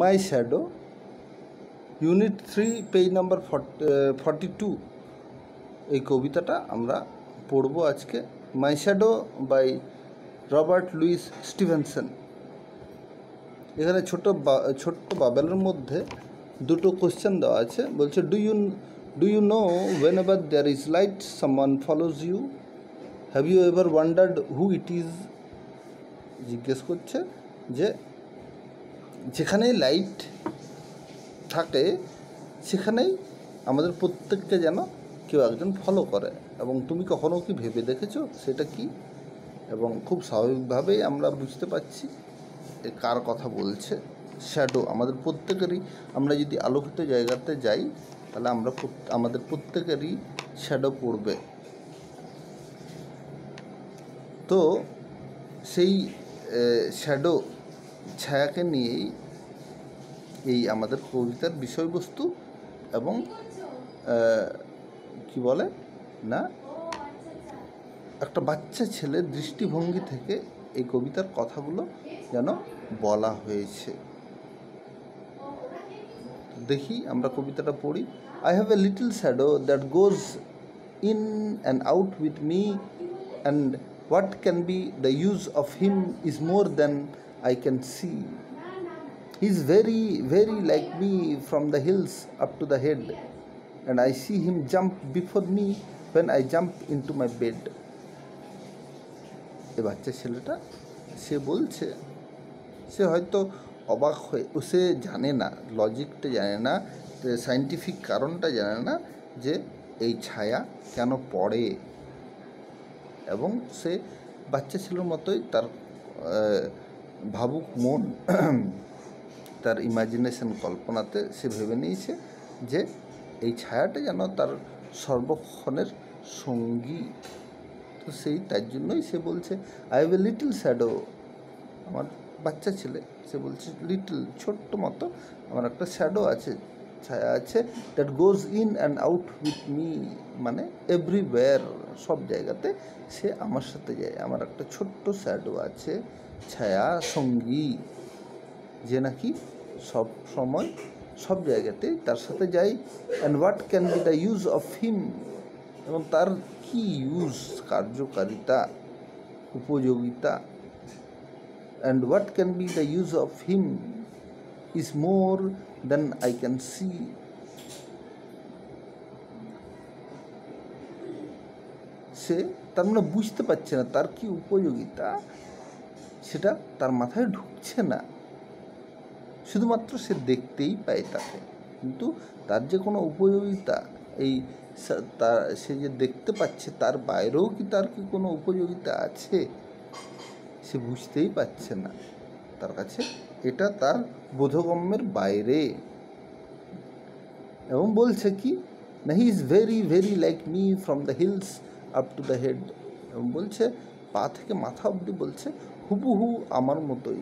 My shadow, unit three, page number forty two, এই কবিতাটা আমরা পড়ব আজকে। My shadow by Robert Louis Stevenson. এখানে ছোট ছোট্ট বাবেলের মধ্যে দুটো কোশ্চেন দেওয়া আছে। বলছে do you do you know whenever there is light someone follows you have you ever wondered who it is জিজ্ঞেস করছে যে যেখানেই লাইট থাকে, সেখানেই আমাদের প্রত্যেককে যেন কেউ একজন ফলো করে। এবং তুমি কখনো কি ভেবে দেখেছ সেটা কি? এবং খুব স্বাভাবিকভাবেই আমরা বুঝতে পারছি কার কথা বলছে। শ্যাডো আমাদের প্রত্যেকেরই, আমরা যদি আলোকিত জায়গাতে যাই, তাহলে আমরা আমাদের প্রত্যেকেরই শ্যাডো পড়বে। তো সেই শ্যাডো ছায়াকে নিয়েই এই আমাদের কবিতার বিষয়বস্তু এবং কি বলে? না? একটা বাচ্চা ছেলের দৃষ্টিভঙ্গি থেকে এই কবিতার কথাগুলো যেন বলা হয়েছে। দেখি, আমরা কবিতাটা পড়ি। I have a little shadow that goes in and out with me and what can be the use of him is more than I can see He is very, very like me from the hills up to the head, and I see him jump before me when I jump into my bed. এ বাচ্চা ছেলেটা সে বলছে সে হয়তো অবাক হয়ে ও সে জানে না লজিকটা জানে না সাইন্টিফিক কারণটা জানে না যে এই ছায়া কেন পড়ে এবং সে বাচ্চা ছেলের মতোই তার ভাবুক মন তার ইমাজিনেশন কল্পনাতে সে ভেবে নিয়েছে যে এই ছায়াটা যেন তার সর্বক্ষণের সঙ্গী। তো সেই তার জন্যই সে বলছে I have a little shadow আমার বাচ্চা ছেলে, সে বলছে লিটল ছোট্ট মতো আমার একটা শ্যাডো আছে, ছায়া আছে that goes in and out with me মানে এভরিওয়্যার সব জায়গাতে সে আমার সাথে যায়। আমার একটা ছোট্ট শ্যাডো আছে। ছায়া, সঙ্গী, যে নাকি সব সময়, সব জায়গাতেই তার সাথে যাই and what can be the use of him এবং তার কি ইউজ কার্যকারিতা, উপযোগিতা। And what can be the use of him is more than I can see সে তার মানে বুঝতে পারছে না তার কি উপযোগিতা। সেটা তার মাথায় ঢুকছে না। শুধুমাত্র সে দেখতেই পায় তাকে। কিন্তু তার যে কোনো উপযোগিতা, এই তার সে যে দেখতে পাচ্ছে, তার বাইরেও কি তার কি কোনো উপযোগিতা আছে? সে বুঝতেই পারছে না। তার কাছে এটা তার বোধগম্যের বাইরে। এবং বলছে কি না he is very very like me from the heels up to the head এবং বলছে, পা থেকে মাথা অবধি বলছে হুবহু আমার মতোই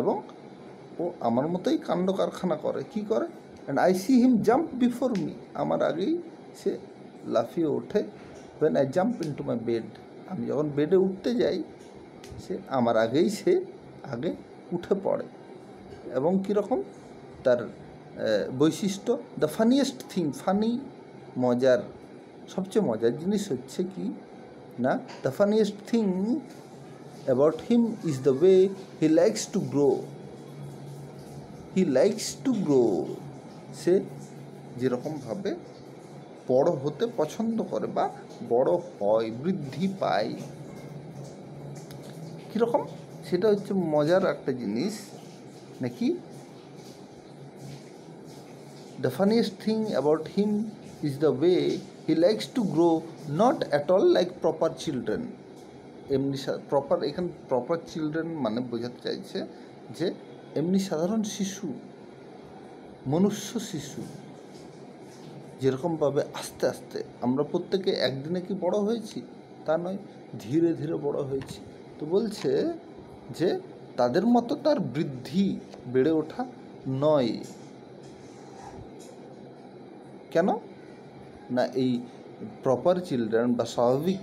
এবং ও আমার মতোই কাণ্ড কারখানা করে। কি করে? And I see him jump before me আমার আগেই সে লাফিয়ে ওঠে। When I jump into my bed আমি যখন বেডে উঠতে যাই, সে আমার আগেই সে আগে উঠে পড়ে। এবং কীরকম তার বৈশিষ্ট্য দ্য ফানিয়েস্ট থিং ফানি মজার, সবচেয়ে মজার জিনিস হচ্ছে কি? না the funniest thing about him is the way he likes to grow he likes to grow সে যেরকমভাবে বড় হতে পছন্দ করে বা বড় হয়, বৃদ্ধি পায়। কীরকম? সেটা হচ্ছে মজার একটা জিনিস। নাকি? The funniest thing about him is the way he likes to grow not at all like proper children এমনি প্রপার এখানে প্রপার চিলড্রেন মানে বোঝাতে চাইছে যে এমনি সাধারণ শিশু, মনুষ্য শিশু যেরকমভাবে আস্তে আস্তে, আমরা প্রত্যেকে একদিনে কি বড় হয়েছি? তা নয়, ধীরে ধীরে বড় হয়েছি। তো বলছে যে তাদের মতো তার বৃদ্ধি বেড়ে ওঠা নয়। কেন? না, এই প্রপার চিলড্রেন বা স্বাভাবিক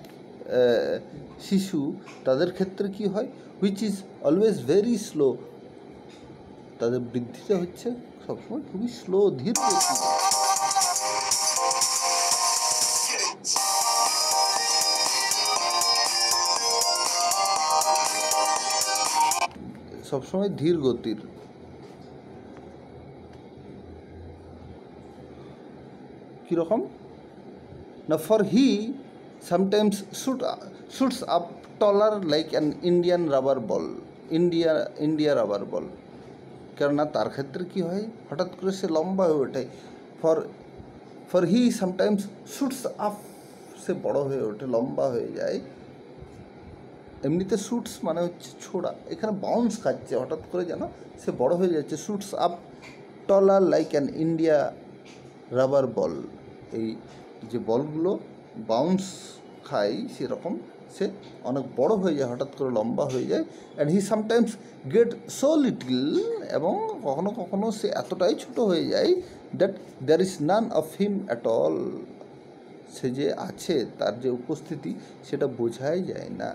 শিশু, তাদের ক্ষেত্রে কি হয়? Which is always very slow তাদের বৃদ্ধিটা হচ্ছে সবসময় খুবই স্লো ধীর। সবসময় ধীর গতির। কীরকম? না for he sometimes shoot shoots up taller like an Indian rubber ball India India rubber ball কেননা তার ক্ষেত্রে কি হয়? হঠাৎ করে সে লম্বা হয়ে ওঠে। For for he sometimes shoots up সে বড় হয়ে ওঠে, লম্বা হয়ে যায়। এমনিতে শুটস মানে হচ্ছে ছোড়া। এখানে বাউন্স খাচ্ছে, হঠাৎ করে যেন সে বড় হয়ে যাচ্ছে। Shoots up taller like an India rubber ball এই যে বলগুলো বাউন্স খায় সেরকম। সে অনেক বড় হয়ে যায়, হঠাৎ করে লম্বা হয়ে যায়। And he sometimes get so little এবং কখনো কখনো সে এতটাই ছোট হয়ে যায় that there is none of him at all সে যে আছে, তার যে উপস্থিতি, সেটা বোঝাই যায় না।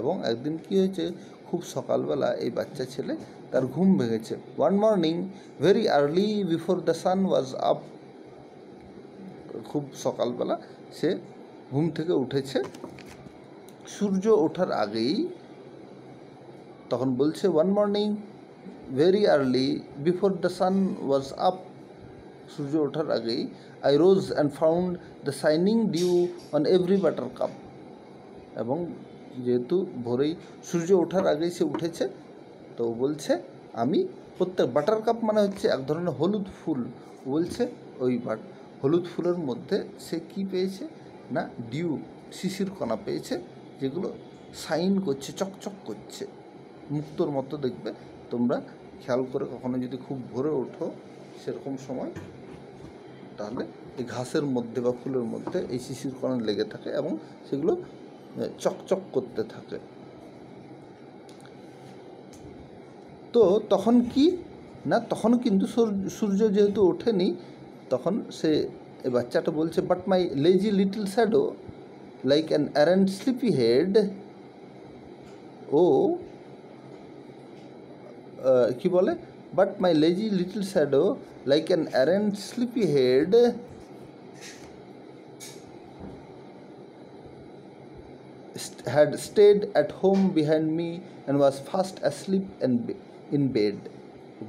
এবং একদিন কি হয়েছে, খুব সকালবেলা এই বাচ্চা ছেলে তার ঘুম ভেঙেছে। One morning very early before the sun was up খুব সকালবেলা সে ঘুম থেকে উঠেছে। সূর্য ওঠার আগেই তখন বলছে one morning very early before the sun was up সূর্য ওঠার আগেই I rose and found the shining dew on every buttercup এবং যেহেতু ভোরেই সূর্য ওঠার আগেই সে উঠেছে, তো বলছে, আমি প্রত্যেক বাটার কাপ মানে হচ্ছে এক ধরনের হলুদ ফুল। বলছে, ওই বাট হলুদ ফুলের মধ্যে সে কি পেয়েছে? না, ডিউ, শিশির কণা পেয়েছে, যেগুলো সাইন করছে, চকচক করছে। মুক্তোর মতো দেখবে। তোমরা খেয়াল করে কখনো যদি খুব ভোরে ওঠো সেরকম সময়, তাহলে এই ঘাসের মধ্যে বা ফুলের মধ্যে এই শিশির কণা লেগে থাকে এবং সেগুলো চকচক করতে থাকে। তো তখন কি? না, তখন কিন্তু সূর্য যেহেতু ওঠেনি তখন সে বাচ্চাটা বলছে but my lazy little shadow like an arrant sleepy head ও কি বলে? But my lazy little shadow like an arrant sleepy head had stayed at home behind me and was fast and be- in bed.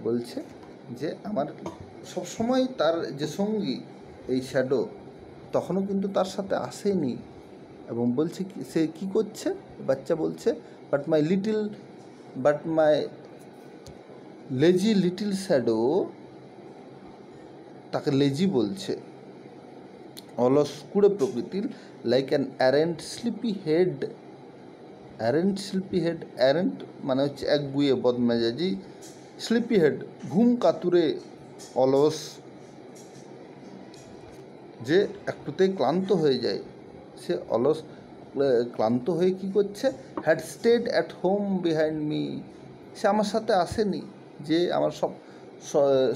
বলছে যে, আমার সব সময় তার যে সঙ্গী, এই শ্যাডো তখনও কিন্তু তার সাথে আসেনি। এবং বলছে সে কি করছে? বাচ্চা বলছে but my little but my lazy little shadow তাকে লেজি বলছে। অলস কুড়ে প্রকৃতির like an arrant sleepy head arrant sleepy head arrant মানে হচ্ছে এক গুয়ে বদমেজাজি স্লিপি হেড ঘুম কাতুরে অলস, যে একটুতেই ক্লান্ত হয়ে যায়। সে অলস ক্লান্ত হয়ে কি করছে? Had stayed at home behind me সে আমার সাথে আসেনি। যে আমার সব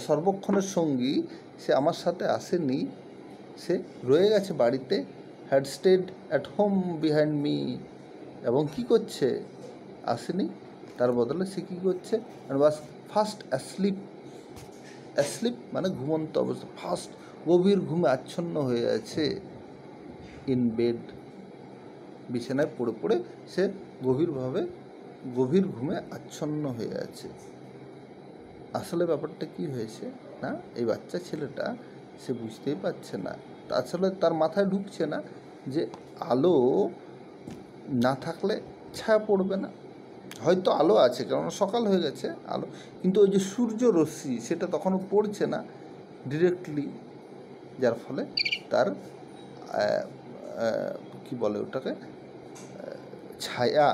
সর্বক্ষণের সঙ্গী সে আমার সাথে আসেনি। সে রয়ে গেছে বাড়িতে। Had stayed at home behind me এবং কি করছে? আসেনি। তার বদলে সে কী করছে? বাস ফার্স্ট অ্যাসলিপ অ্যাসলিপ মানে ঘুমন্ত অবস্থা। ফার্স্ট গভীর ঘুমে আচ্ছন্ন হয়ে আছে ইন বেড বিছানায় পড়ে পড়ে সে গভীরভাবে, গভীর ঘুমে আচ্ছন্ন হয়ে আছে। আসলে ব্যাপারটা কি হয়েছে? না, এই বাচ্চা ছেলেটা সে বুঝতেই পারছে না। আসলে তার মাথায় ঢুকছে না যে আলো না থাকলে ছায়া পড়বে না। হয়তো আলো আছে কারণ সকাল হয়ে গেছে আলো। কিন্তু ওই যে সূর্য রশ্মি, সেটা তখনও পড়ছে না ডিরেক্টলি যার ফলে তার কি বলে ওটাকে ছায়া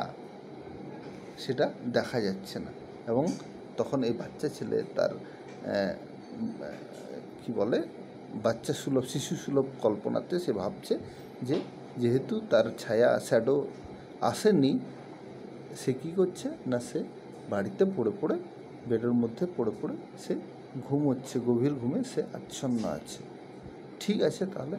সেটা দেখা যাচ্ছে না। এবং তখন এই বাচ্চা ছেলে তার কি বলে, বাচ্চা সুলভ, শিশু সুলভ কল্পনাতে সে ভাবছে যে যেহেতু তার ছায়া শ্যাডো আসেনি সে কী করছে? না, সে বাড়িতে পড়ে পড়ে, বেডের মধ্যে পড়ে পড়ে সে ঘুমোচ্ছে, গভীর ঘুমে সে আচ্ছন্ন আছে। ঠিক আছে তাহলে।